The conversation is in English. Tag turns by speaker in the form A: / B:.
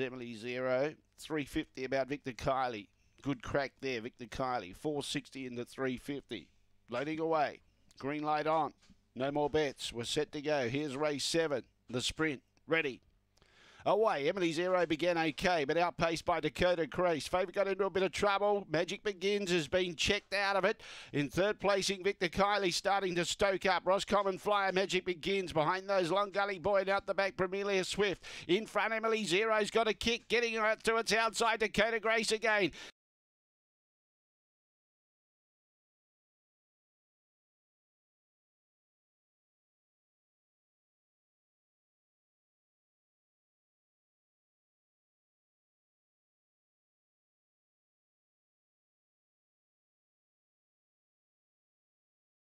A: Emily Zero. 350 about Victor Kiley. Good crack there, Victor Kiley. 460 into 350. Loading away. Green light on. No more bets. We're set to go. Here's race seven. The sprint. Ready. Away, Emily Zero began okay, but outpaced by Dakota Crease. Favourite got into a bit of trouble. Magic Begins has been checked out of it. In third placing, Victor Kiley starting to stoke up. Roscommon Flyer, Magic Begins. Behind those, Long Gully Boy and out the back, Bramelia Swift. In front, Emily Zero's got a kick, getting out to its outside. Dakota Grace again.